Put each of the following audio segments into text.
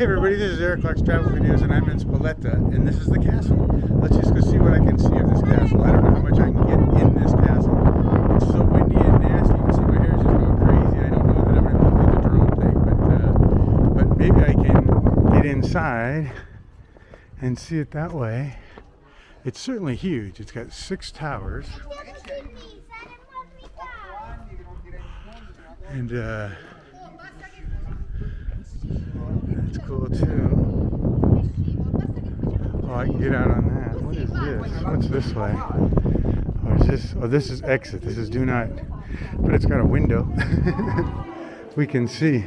Hey everybody, this is Eric Clark's Travel Videos and I'm in Spoleto and this is the castle. Let's just go see what I can see of this castle. I don't know how much I can get in this castle. It's so windy and nasty. You can see my hair is just going crazy. I don't know that I'm going to do the drone thing, but, uh, but maybe I can get inside and see it that way. It's certainly huge. It's got six towers. And uh, that's cool too. Oh, I can get out on that. What is this? What's this way? Oh, is this? Oh, this is exit. This is do not. But it's got a window. we can see.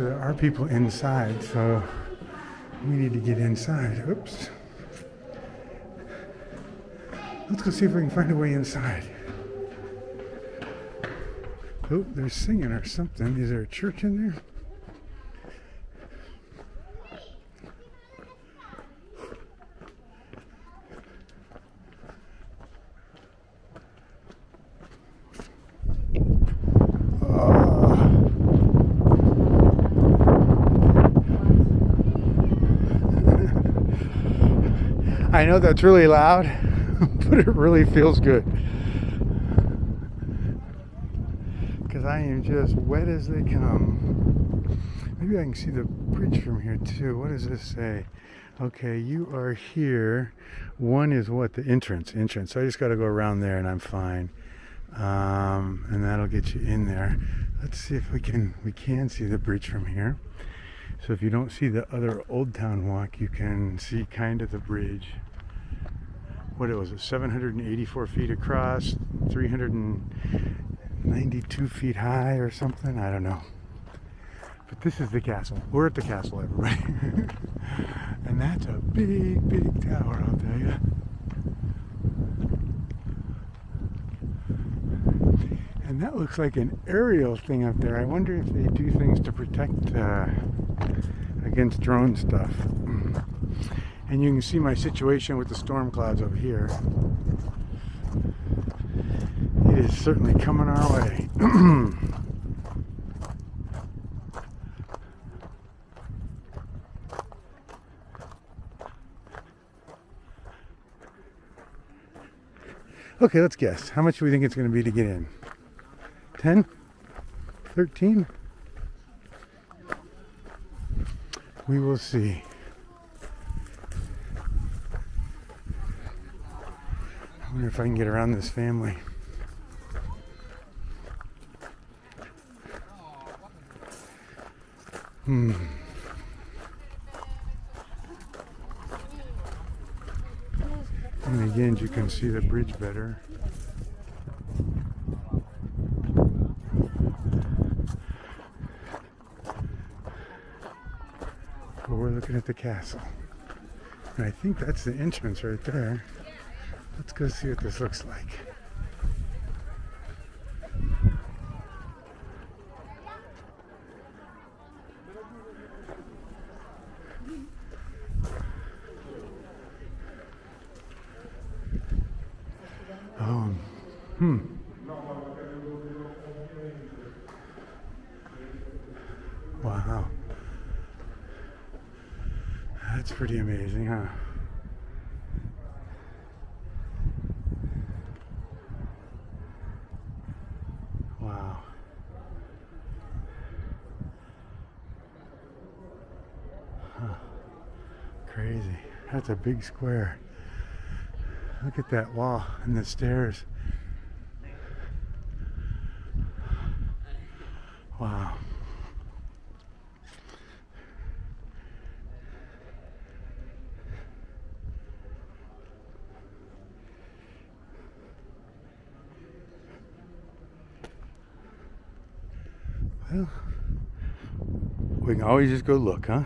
Are people inside, so we need to get inside. Oops. Let's go see if we can find a way inside. Oh, they're singing or something. Is there a church in there? I know that's really loud, but it really feels good. Because I am just wet as they come. Maybe I can see the bridge from here too. What does this say? Okay, you are here. One is what? The entrance. Entrance. So I just got to go around there and I'm fine. Um, and that'll get you in there. Let's see if we can we can see the bridge from here. So if you don't see the other Old Town Walk, you can see kind of the bridge. What it was it? 784 feet across, 392 feet high or something. I don't know. But this is the castle. We're at the castle, everybody. and that's a big, big tower, I'll tell you. And that looks like an aerial thing up there. I wonder if they do things to protect uh, against drone stuff. And you can see my situation with the storm clouds over here. It is certainly coming our way. okay, let's guess. How much do we think it's going to be to get in? 10? 13? We will see. I wonder if I can get around this family. Hmm. And again, you can see the bridge better. But we're looking at the castle. And I think that's the entrance right there. Let's go see what this looks like. Oh, hmm. Wow. That's pretty amazing, huh? Wow. Huh. Crazy. That's a big square. Look at that wall and the stairs. Wow. Well, we can always just go look, huh?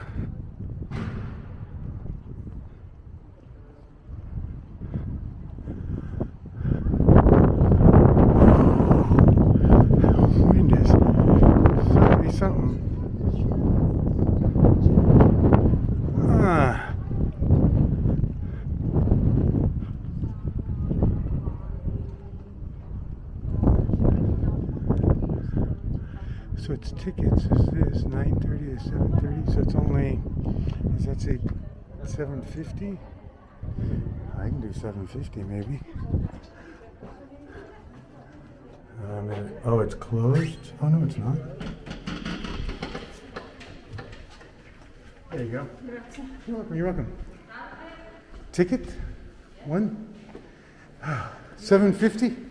Wind is so something. Ah. So it's tickets. Is this 9:30 to 7:30? So it's only. is that say 750? I can do 750 maybe. Um, oh, it's closed. Oh no, it's not. There you go. You're welcome. You're welcome. Ticket? One? 750?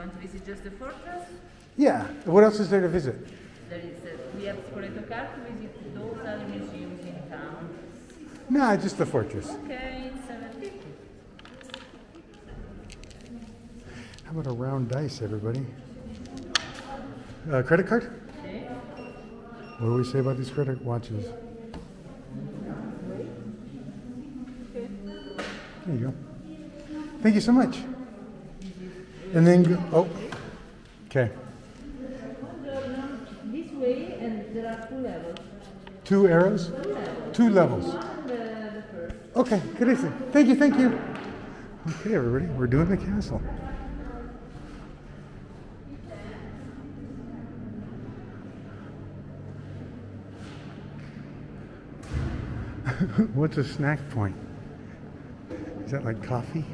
Want to visit just the fortress? Yeah. What else is there to visit? There is, uh, we have Spoleto card to visit those other museums in town. Nah, just the fortress. Okay, it's 750. How about a round dice, everybody? Uh, credit card? Okay. What do we say about these credit watches? There you go. Thank you so much. And then, go, oh, okay. This way, and there are two levels. Two arrows? Two levels. Okay, good evening. Thank you, thank you. Okay, everybody, we're doing the castle. What's a snack point? Is that like coffee?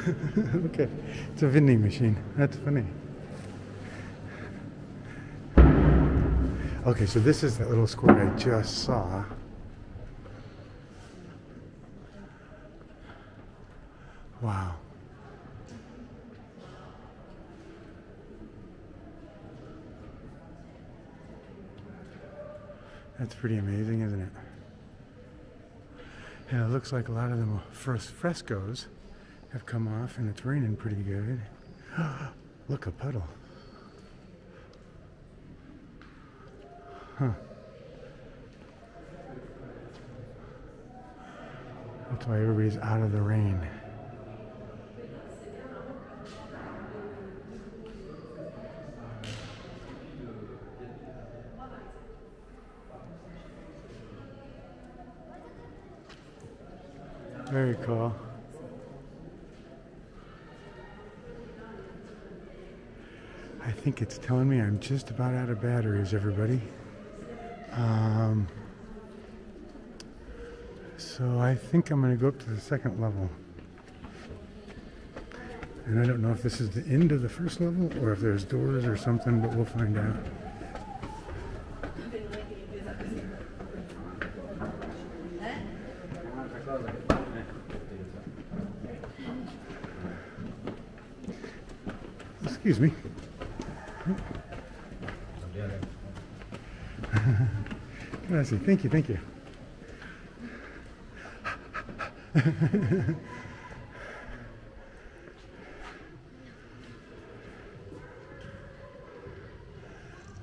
okay, it's a vending machine. That's funny. Okay, so this is that little square I just saw. Wow. That's pretty amazing, isn't it? And it looks like a lot of the first frescoes have come off and it's raining pretty good. Look, a puddle. Huh. That's why everybody's out of the rain. Very cool. I think it's telling me I'm just about out of batteries, everybody. Um, so I think I'm going to go up to the second level. And I don't know if this is the end of the first level or if there's doors or something, but we'll find out. Excuse me. Grazie. Thank you, thank you.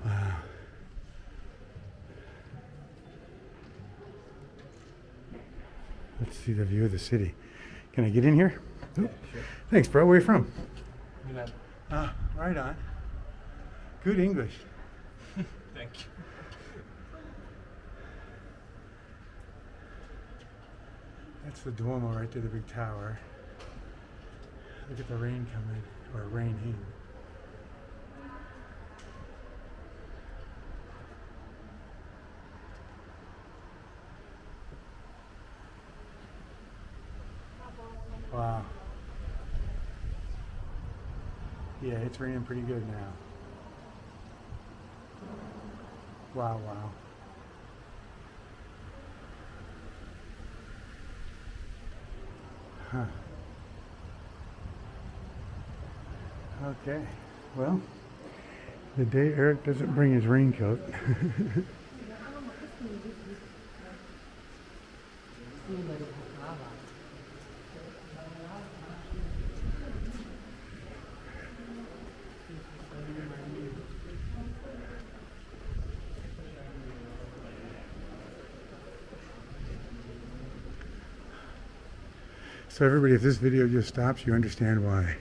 wow. Let's see the view of the city. Can I get in here? Oop. Thanks, bro. Where are you from? Milan. Ah, right on. Good English. Thank you. That's the Duomo right there, the big tower. Look at the rain coming, or raining. Wow. Yeah, it's raining pretty good now. Wow, wow. Huh. Okay. Well, the day Eric doesn't bring his raincoat. so everybody, if this video just stops, you understand why.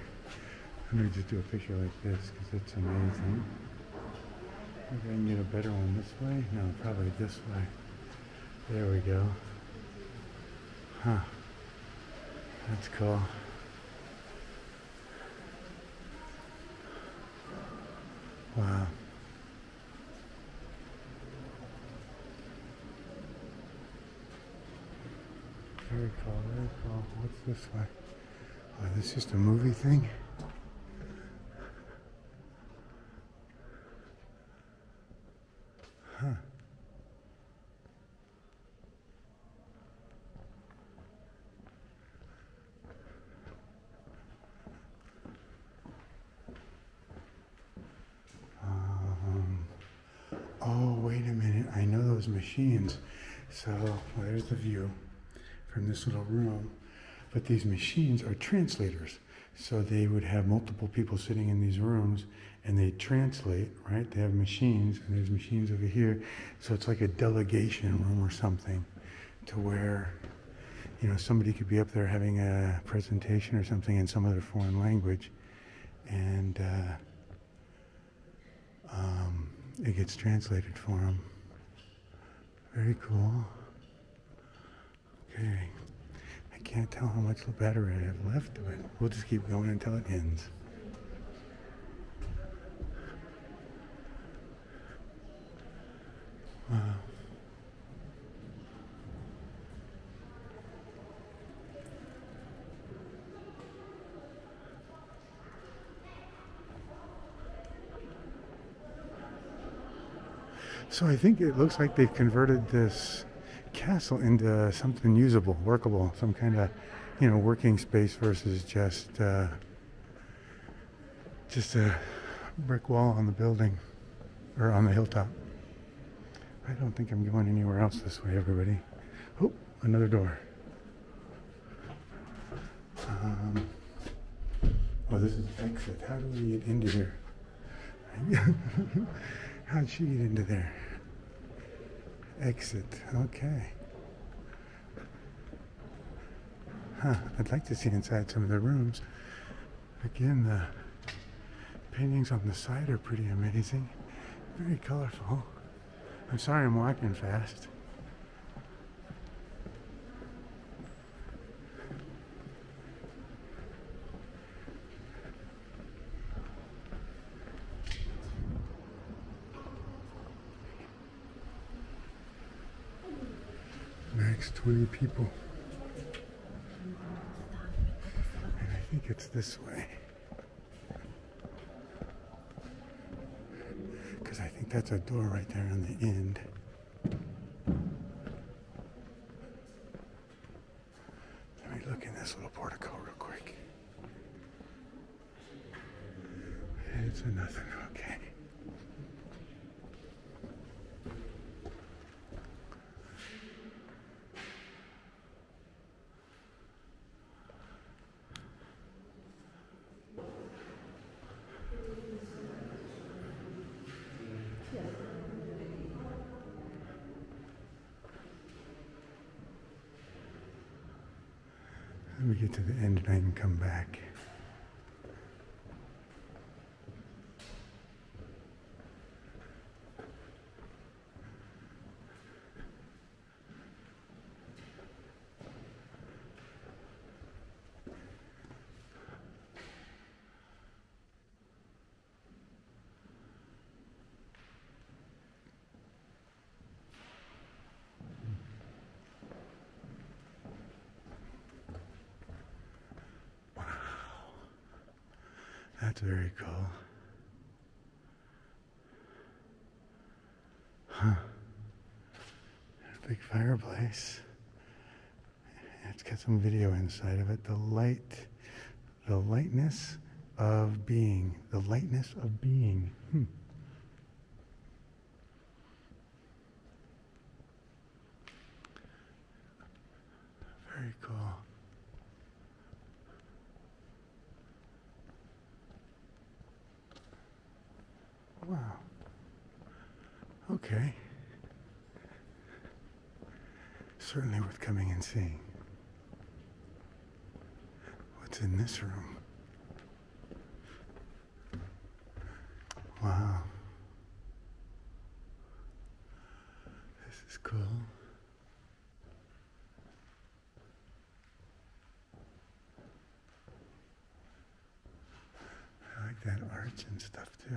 Let me just do a picture like this because it's amazing. Maybe I can get a better one this way? No, probably this way. There we go. Huh. That's cool. Wow. Very cool, very cool. This way? Oh, this just a movie thing? Huh. Um, oh, wait a minute. I know those machines. So there's the view from this little room. But these machines are translators. So they would have multiple people sitting in these rooms and they translate, right? They have machines and there's machines over here. So it's like a delegation room or something to where, you know, somebody could be up there having a presentation or something in some other foreign language and uh, um, it gets translated for them. Very cool. Okay. Can't tell how much battery I have left, but we'll just keep going until it ends. Wow. So I think it looks like they've converted this castle into something usable, workable, some kind of, you know, working space versus just uh, just a brick wall on the building or on the hilltop. I don't think I'm going anywhere else this way, everybody. Oh, another door. Um, oh, this is exit. How do we get into here? How'd she get into there? Exit. Okay. Huh. I'd like to see inside some of the rooms. Again, the paintings on the side are pretty amazing. Very colorful. I'm sorry I'm walking fast. 20 people. And I think it's this way. Because I think that's a door right there on the end. Let me look in this little portico real quick. It's a nothing, okay. Me get to the end and I can come back. That's very cool. Huh. Big fireplace. It's got some video inside of it. The light, the lightness of being. The lightness of being. Hmm. Very cool. Okay? Certainly worth coming and seeing. What's in this room? Wow. This is cool. I like that arch and stuff too.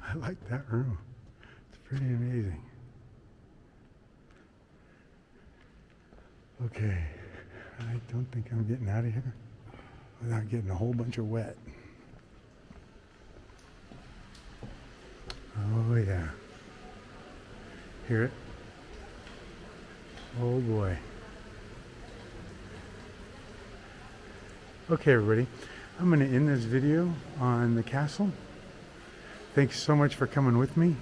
I like that room. It's pretty amazing. Okay, I don't think I'm getting out of here without getting a whole bunch of wet. Oh yeah. Hear it? Oh boy. Okay everybody, I'm going to end this video on the castle. Thanks so much for coming with me.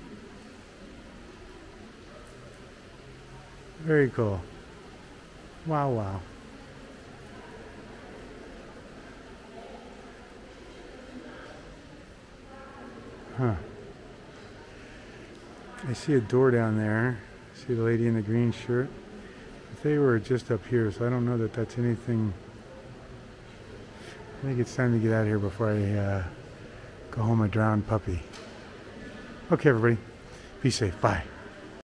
Very cool. Wow, wow. Huh. I see a door down there. See the lady in the green shirt. They were just up here, so I don't know that that's anything. I think it's time to get out of here before I uh, go home a drowned puppy. Okay, everybody. Be safe. Bye.